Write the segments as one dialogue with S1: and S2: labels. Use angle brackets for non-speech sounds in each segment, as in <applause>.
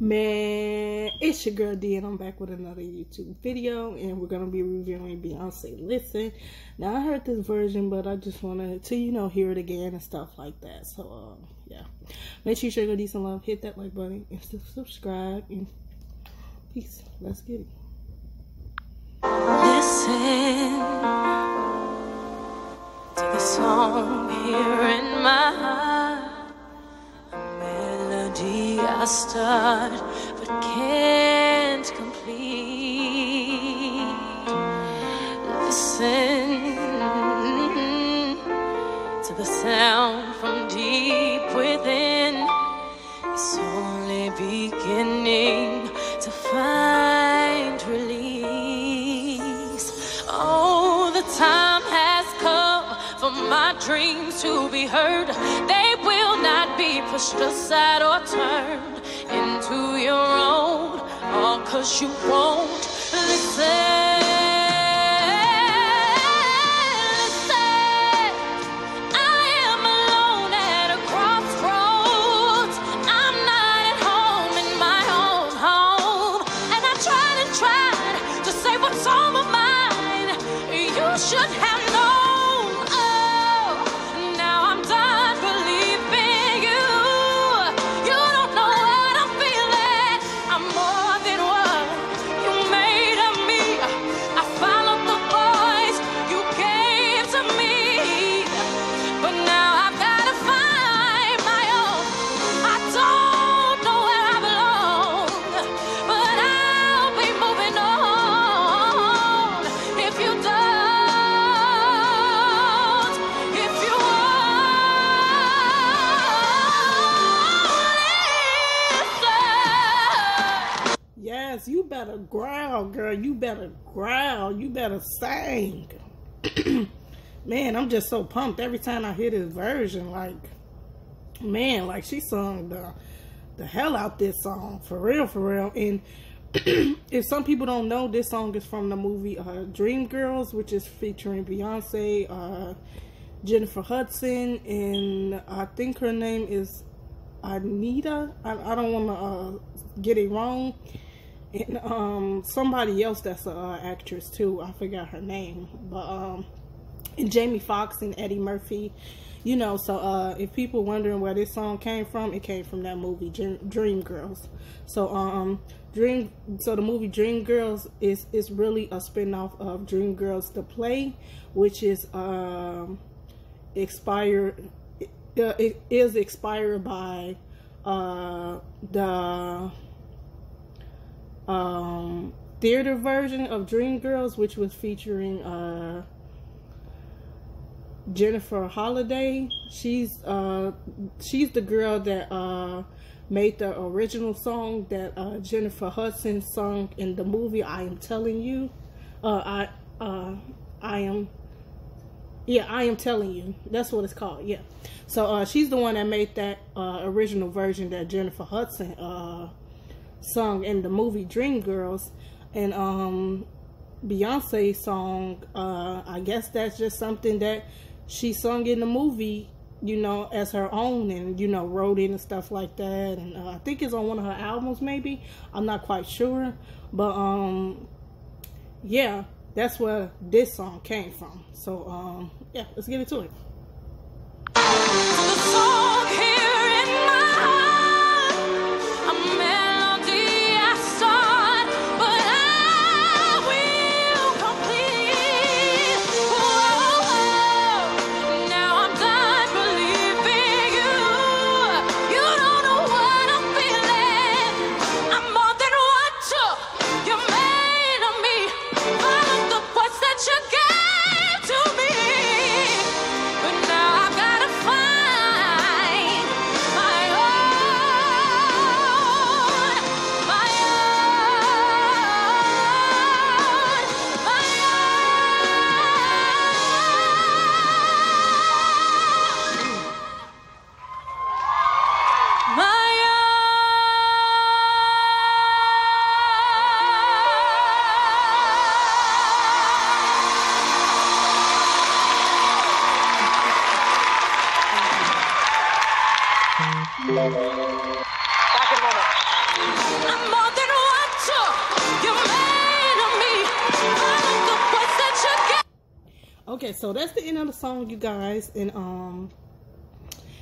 S1: your girl D, and I'm back with another YouTube video, and we're gonna be reviewing Beyonce Listen. Now, I heard this version, but I just wanted to, you know, hear it again and stuff like that. So, um, yeah. Make sure you show your decent love, hit that like button, and subscribe, and peace. Let's get it.
S2: Listen to the song here in my heart, I start but can't complete. Listen to the sound from deep within. It's only beginning to find release. Oh, the time has come for my dreams to be heard. They pushed aside or turned into your own. All cause you won't listen.
S1: Better growl, girl. You better growl. You better sing. <clears throat> man, I'm just so pumped every time I hear this version. Like, man, like she sung the the hell out this song for real, for real. And <clears throat> if some people don't know, this song is from the movie uh, Dreamgirls, which is featuring Beyonce, uh, Jennifer Hudson, and I think her name is Anita. I, I don't want to uh, get it wrong. And um, somebody else that's an uh, actress too. I forgot her name, but um, and Jamie Foxx and Eddie Murphy. You know, so uh, if people wondering where this song came from, it came from that movie Dream, Girls. So um, Dream, so the movie Dreamgirls is is really a spinoff of Dream Girls the play, which is um, expired. Uh, it is expired by uh, the um, theater version of Dreamgirls, which was featuring uh, Jennifer Holliday. She's uh, she's the girl that uh, made the original song that uh, Jennifer Hudson sung in the movie. I am telling you, uh, I uh, I am. Yeah, I am telling you. That's what it's called. Yeah. So uh, she's the one that made that uh, original version that Jennifer Hudson uh, sung in the movie Dreamgirls, and um, Beyonce song. Uh, I guess that's just something that she sung in the movie, you know, as her own, and you know, wrote it and stuff like that. And uh, I think it's on one of her albums, maybe. I'm not quite sure, but um, yeah, that's where this song came from. So um, yeah, let's get into it. Okay, so that's the end of the song, you guys. And um,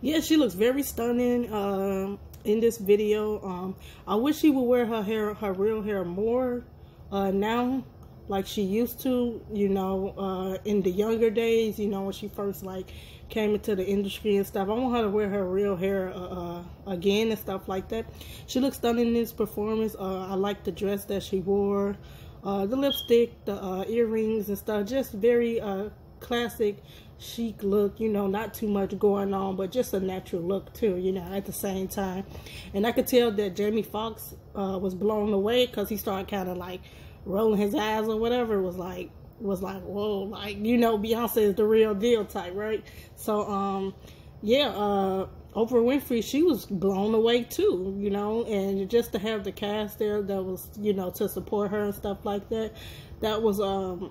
S1: yeah, she looks very stunning. Um. Uh, in this video um i wish she would wear her hair her real hair more uh now like she used to, you know, uh, in the younger days, you know, when she first like came into the industry and stuff. I want her to wear her real hair uh, uh, again and stuff like that. She looks stunning in this performance. Uh, I like the dress that she wore, uh, the lipstick, the uh, earrings and stuff. Just very uh, classic, chic look. You know, not too much going on, but just a natural look too. You know, at the same time, and I could tell that Jamie Foxx was blown away because he started kind of like rolling his eyes or whatever was like was like whoa like you know beyonce is the real deal type right? So um yeah uh oprah winfrey she was blown away too you know? And just to have the cast there that was you know to support her and stuff like that that was um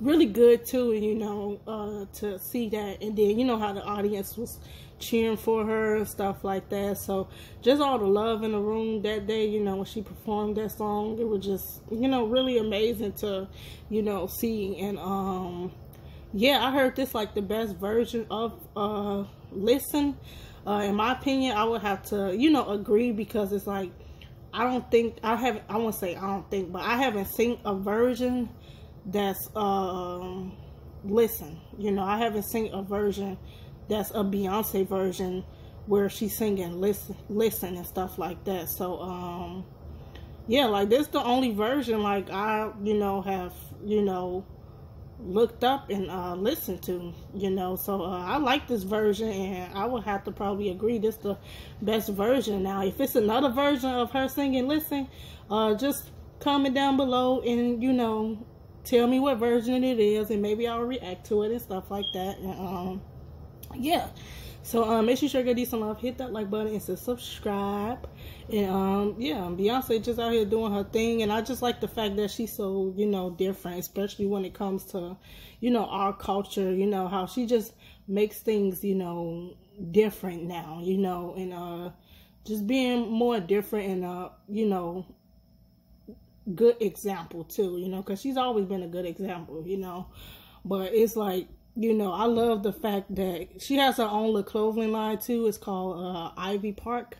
S1: really good too you know uh to see that. And then you know how the audience was cheering for her and stuff like that. So just all the love in the room that day, you know, when she performed that song, it was just, you know, really amazing to, you know, see. And um yeah, I heard this like the best version of uh Listen. Uh in my opinion, I would have to, you know, agree because it's like I don't think I haven't I won't say I don't think, but I haven't seen a version that's um listen. You know, I haven't seen a version that's a Beyonce version where she's singing listen listen and stuff like that. So um yeah, like this the only version like I, you know, have, you know, looked up and uh listened to, you know. So uh, I like this version and I would have to probably agree this the best version. Now, if it's another version of her singing listen, uh just comment down below and you know, tell me what version it is and maybe I'll react to it and stuff like that. And um yeah. So um make sure you give these some love. Hit that like button and subscribe. And um yeah beyonce just out here doing her thing. And i just like the fact that she's so you know different especially when it comes to you know our culture you know how she just makes things you know different now you know. And uh just being more different and uh you know good example too you know because she's always been a good example you know. But it's like you know, I love the fact that she has her own little clothing line too. It's called uh, Ivy Park.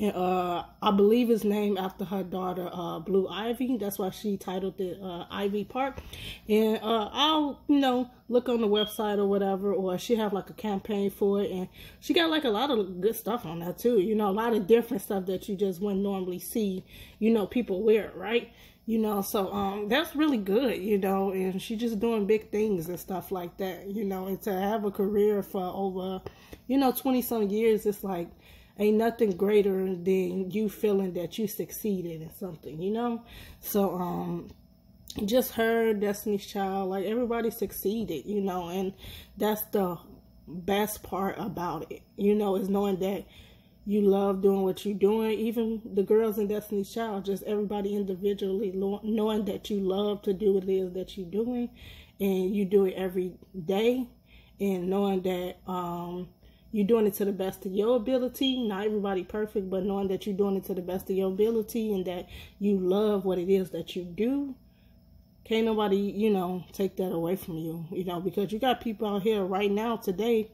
S1: And uh, I believe it's named after her daughter, uh, Blue Ivy. That's why she titled it uh, Ivy Park. And uh, I'll, you know, look on the website or whatever, or she have like a campaign for it. And she got like a lot of good stuff on that too. You know, a lot of different stuff that you just wouldn't normally see, you know, people wear, right? You know so um that's really good you know and she's just doing big things and stuff like that you know and to have a career for over you know 20 some years it's like ain't nothing greater than you feeling that you succeeded in something you know? So um just her destiny's child like everybody succeeded you know and that's the best part about it you know is knowing that you love doing what you're doing. Even the girls in Destiny's Child, just everybody individually knowing that you love to do what it is that you're doing and you do it every day and knowing that um, you're doing it to the best of your ability. Not everybody perfect, but knowing that you're doing it to the best of your ability and that you love what it is that you do. Can't nobody, you know, take that away from you, you know, because you got people out here right now today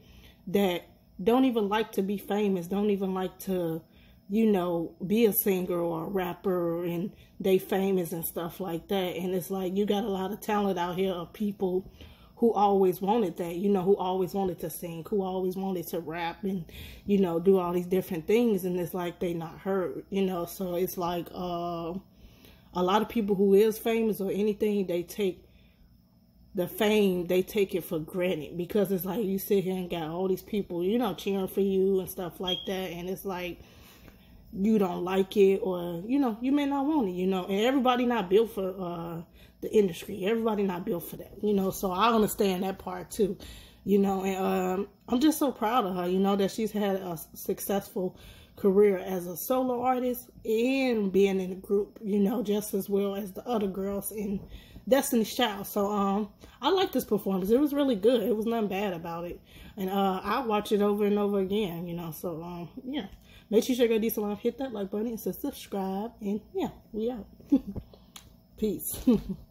S1: that don't even like to be famous, don't even like to, you know, be a singer or a rapper and they famous and stuff like that. And it's like you got a lot of talent out here of people who always wanted that, you know, who always wanted to sing, who always wanted to rap and, you know, do all these different things and it's like they not heard, you know. So it's like uh a lot of people who is famous or anything, they take the fame they take it for granted because it's like you sit here and got all these people you know cheering for you and stuff like that. And it's like you don't like it or you know you may not want it you know. And everybody not built for uh the industry. Everybody not built for that you know. So i understand that part too you know. And um i'm just so proud of her you know that she's had a successful career as a solo artist and being in a group you know just as well as the other girls in Destiny's Child. So um, I like this performance. It was really good. It was nothing bad about it, and uh, I watch it over and over again. You know, so um, yeah. Make sure you check out these salon, hit that like button, and subscribe, and yeah, we out. <laughs> Peace. <laughs>